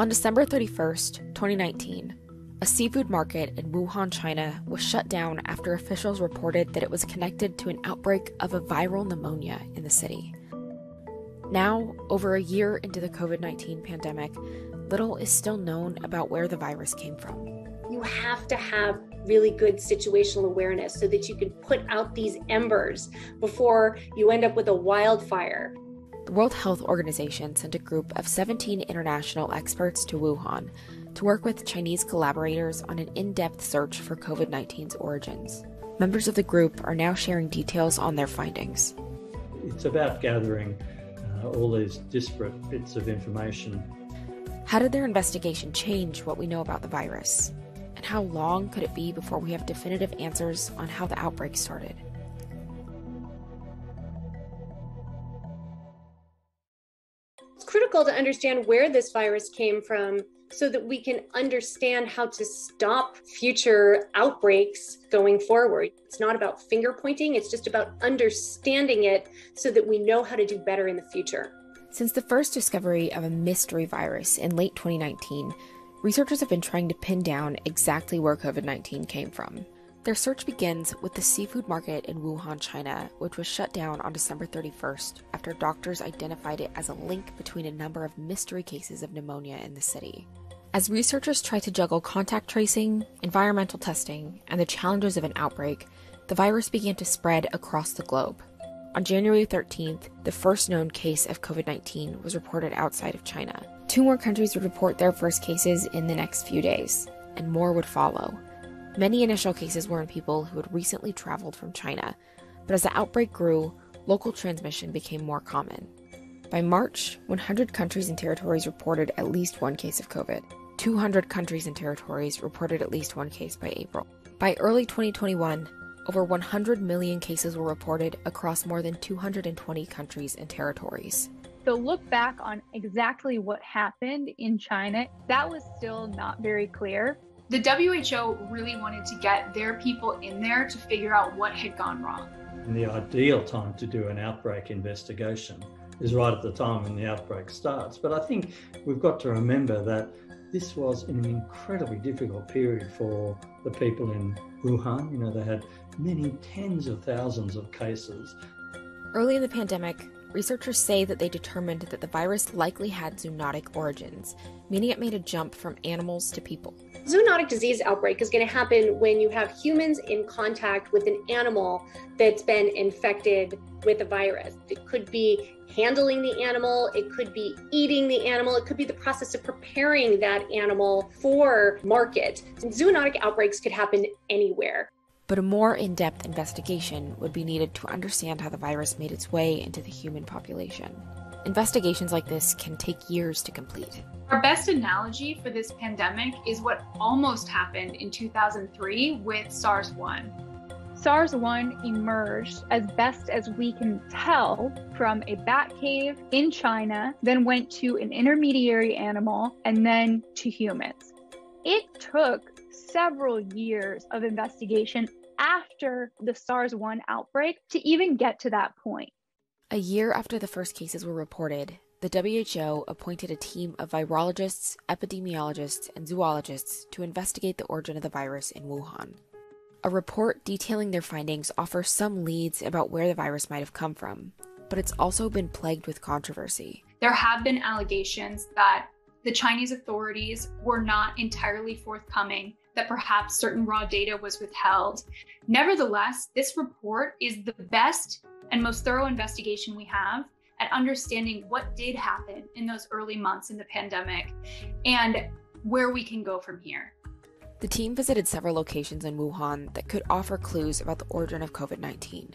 On December 31st, 2019, a seafood market in Wuhan, China was shut down after officials reported that it was connected to an outbreak of a viral pneumonia in the city. Now, over a year into the COVID 19 pandemic, little is still known about where the virus came from. You have to have really good situational awareness so that you can put out these embers before you end up with a wildfire. The World Health Organization sent a group of 17 international experts to Wuhan to work with Chinese collaborators on an in depth search for COVID 19's origins. Members of the group are now sharing details on their findings. It's about gathering uh, all these disparate bits of information. How did their investigation change what we know about the virus? And how long could it be before we have definitive answers on how the outbreak started? Critical to understand where this virus came from so that we can understand how to stop future outbreaks going forward. It's not about finger pointing, it's just about understanding it so that we know how to do better in the future. Since the first discovery of a mystery virus in late 2019, researchers have been trying to pin down exactly where COVID 19 came from. Their search begins with the seafood market in Wuhan, China, which was shut down on December 31st after doctors identified it as a link between a number of mystery cases of pneumonia in the city. As researchers try to juggle contact tracing, environmental testing, and the challenges of an outbreak, the virus began to spread across the globe. On January 13th, the first known case of COVID 19 was reported outside of China. Two more countries would report their first cases in the next few days, and more would follow. Many initial cases were in people who had recently traveled from China, but as the outbreak grew, local transmission became more common. By March, 100 countries and territories reported at least one case of COVID. 200 countries and territories reported at least one case by April. By early 2021, over 100 million cases were reported across more than 220 countries and territories. So, look back on exactly what happened in China, that was still not very clear the WHO really wanted to get their people in there to figure out what had gone wrong. And the ideal time to do an outbreak investigation is right at the time when the outbreak starts. But I think we've got to remember that this was an incredibly difficult period for the people in Wuhan. You know, they had many tens of thousands of cases. Early in the pandemic, researchers say that they determined that the virus likely had zoonotic origins, meaning it made a jump from animals to people. Zoonotic disease outbreak is going to happen when you have humans in contact with an animal that's been infected with a virus. It could be handling the animal, it could be eating the animal, it could be the process of preparing that animal for market. Zoonotic outbreaks could happen anywhere but a more in depth investigation would be needed to understand how the virus made its way into the human population. Investigations like this can take years to complete. Our best analogy for this pandemic is what almost happened in 2003 with SARS 1. SARS 1 emerged, as best as we can tell, from a bat cave in China, then went to an intermediary animal, and then to humans. It took several years of investigation after the SARS 1 outbreak to even get to that point. A year after the first cases were reported, the WHO appointed a team of virologists, epidemiologists, and zoologists to investigate the origin of the virus in Wuhan. A report detailing their findings offers some leads about where the virus might have come from, but it's also been plagued with controversy. There have been allegations that the Chinese authorities were not entirely forthcoming that perhaps certain raw data was withheld. Nevertheless, this report is the best and most thorough investigation we have at understanding what did happen in those early months in the pandemic and where we can go from here. The team visited several locations in Wuhan that could offer clues about the origin of COVID 19.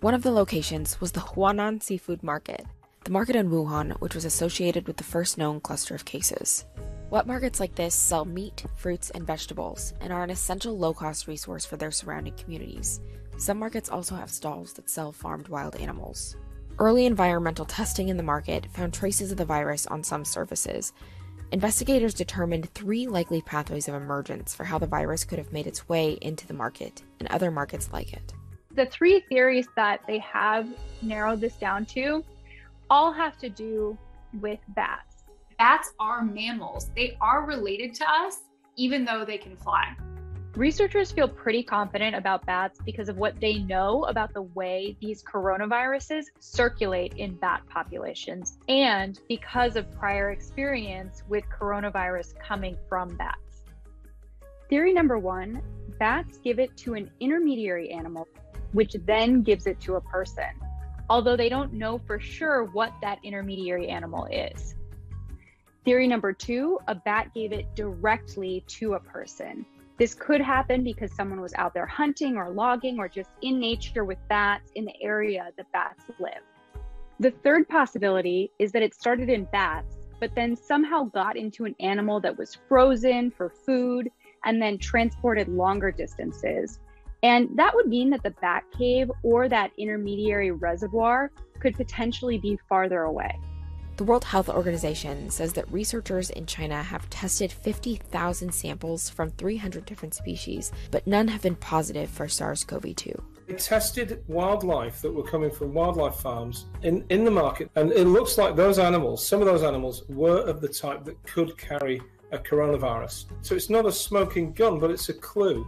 One of the locations was the Huanan Seafood Market, the market in Wuhan, which was associated with the first known cluster of cases. Wet markets like this sell meat, fruits, and vegetables and are an essential low cost resource for their surrounding communities. Some markets also have stalls that sell farmed wild animals. Early environmental testing in the market found traces of the virus on some surfaces. Investigators determined three likely pathways of emergence for how the virus could have made its way into the market and other markets like it. The three theories that they have narrowed this down to all have to do with bats bats are mammals. They are related to us, even though they can fly. Researchers feel pretty confident about bats because of what they know about the way these coronaviruses circulate in bat populations and because of prior experience with coronavirus coming from bats. Theory number one bats give it to an intermediary animal, which then gives it to a person, although they don't know for sure what that intermediary animal is. Theory number two a bat gave it directly to a person this could happen because someone was out there hunting or logging or just in nature with bats in the area that bats live. The third possibility is that it started in bats, but then somehow got into an animal that was frozen for food and then transported longer distances. And that would mean that the bat cave or that intermediary reservoir could potentially be farther away. The World Health Organization says that researchers in China have tested 50,000 samples from 300 different species, but none have been positive for SARS CoV 2. They tested wildlife that were coming from wildlife farms in, in the market, and it looks like those animals, some of those animals, were of the type that could carry a coronavirus. So it's not a smoking gun, but it's a clue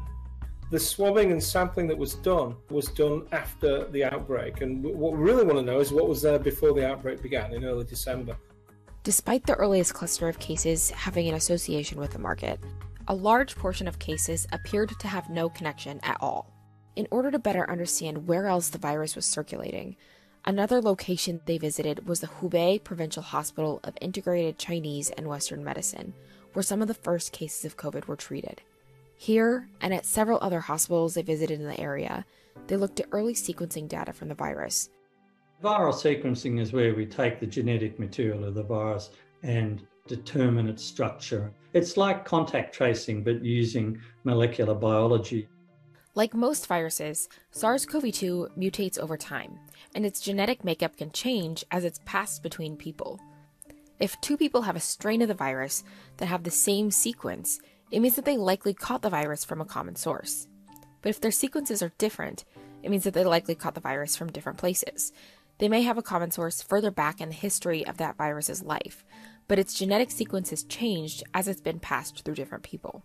the swabbing and sampling that was done was done after the outbreak. And what we really want to know is what was there before the outbreak began in early December. Despite the earliest cluster of cases having an association with the market, a large portion of cases appeared to have no connection at all. In order to better understand where else the virus was circulating, another location they visited was the Hubei Provincial Hospital of Integrated Chinese and Western Medicine, where some of the first cases of COVID were treated. Here, and at several other hospitals they visited in the area, they looked at early sequencing data from the virus. Viral sequencing is where we take the genetic material of the virus and determine its structure. It's like contact tracing, but using molecular biology. Like most viruses, SARS CoV 2 mutates over time, and its genetic makeup can change as it's passed between people. If two people have a strain of the virus that have the same sequence, it means that they likely caught the virus from a common source. But if their sequences are different, it means that they likely caught the virus from different places. They may have a common source further back in the history of that virus's life, but its genetic sequence has changed as it's been passed through different people.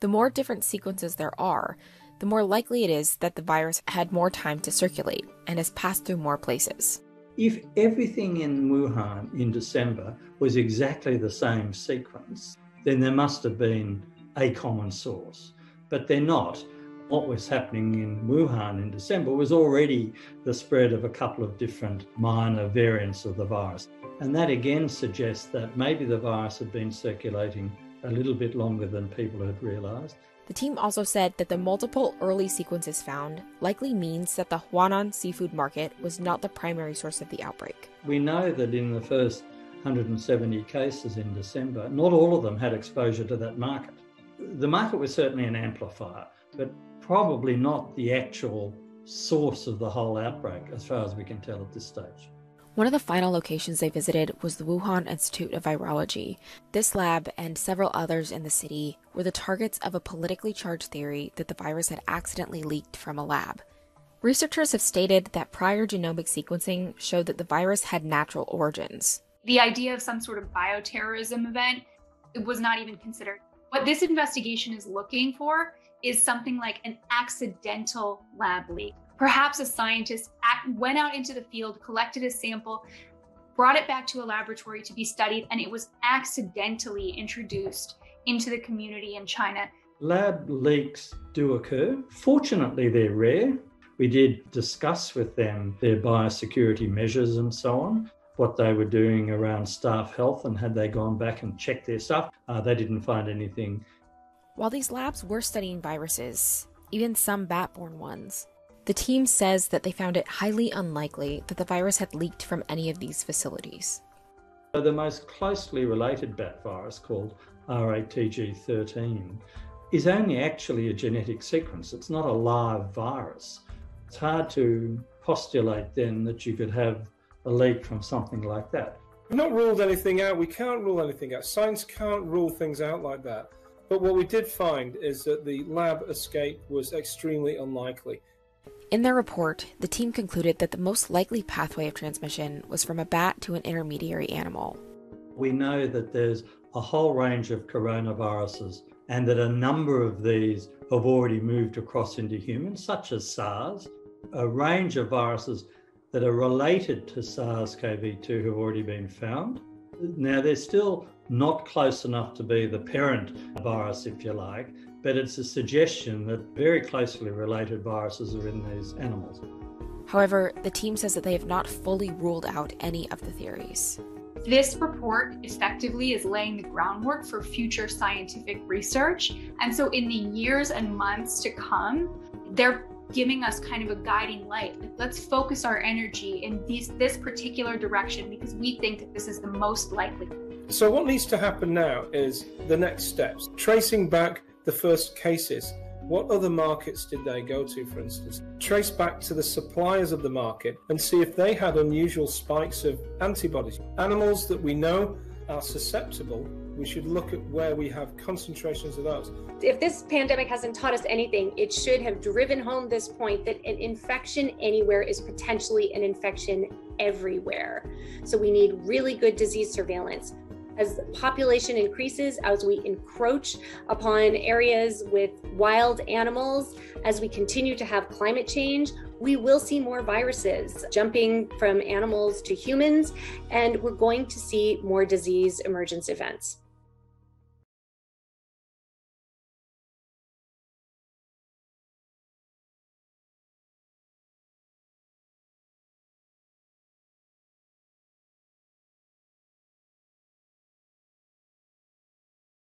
The more different sequences there are, the more likely it is that the virus had more time to circulate and has passed through more places. If everything in Wuhan in December was exactly the same sequence, then there must have been a common source. But they're not. What was happening in Wuhan in December was already the spread of a couple of different minor variants of the virus. And that again suggests that maybe the virus had been circulating a little bit longer than people had realized. The team also said that the multiple early sequences found likely means that the Huanan seafood market was not the primary source of the outbreak. We know that in the first 170 cases in December, not all of them had exposure to that market. The market was certainly an amplifier, but probably not the actual source of the whole outbreak, as far as we can tell at this stage. One of the final locations they visited was the Wuhan Institute of Virology. This lab and several others in the city were the targets of a politically charged theory that the virus had accidentally leaked from a lab. Researchers have stated that prior genomic sequencing showed that the virus had natural origins, the idea of some sort of bioterrorism event was not even considered. What this investigation is looking for is something like an accidental lab leak. Perhaps a scientist went out into the field, collected a sample, brought it back to a laboratory to be studied, and it was accidentally introduced into the community in China. Lab leaks do occur. Fortunately, they're rare. We did discuss with them their biosecurity measures and so on what they were doing around staff health and had they gone back and checked their stuff, uh, they didn't find anything. While these labs were studying viruses, even some bat borne ones, the team says that they found it highly unlikely that the virus had leaked from any of these facilities. So the most closely related bat virus, called RATG13, is only actually a genetic sequence. It's not a live virus. It's hard to postulate then that you could have a leak from something like that. We've not ruled anything out. We can't rule anything out. Science can't rule things out like that. But what we did find is that the lab escape was extremely unlikely. In their report, the team concluded that the most likely pathway of transmission was from a bat to an intermediary animal. We know that there's a whole range of coronaviruses and that a number of these have already moved across into humans, such as SARS, a range of viruses that are related to SARS CoV 2 have already been found. Now, they're still not close enough to be the parent virus, if you like, but it's a suggestion that very closely related viruses are in these animals. However, the team says that they have not fully ruled out any of the theories. This report effectively is laying the groundwork for future scientific research. And so, in the years and months to come, they're giving us kind of a guiding light. Like, let's focus our energy in these, this particular direction because we think that this is the most likely. So, what needs to happen now is the next steps, tracing back the first cases what other markets did they go to, for instance? Trace back to the suppliers of the market and see if they had unusual spikes of antibodies. Animals that we know are susceptible, we should look at where we have concentrations of those. If this pandemic hasn't taught us anything, it should have driven home this point that an infection anywhere is potentially an infection everywhere. So we need really good disease surveillance as population increases, as we encroach upon areas with wild animals, as we continue to have climate change, we will see more viruses jumping from animals to humans, and we're going to see more disease emergence events.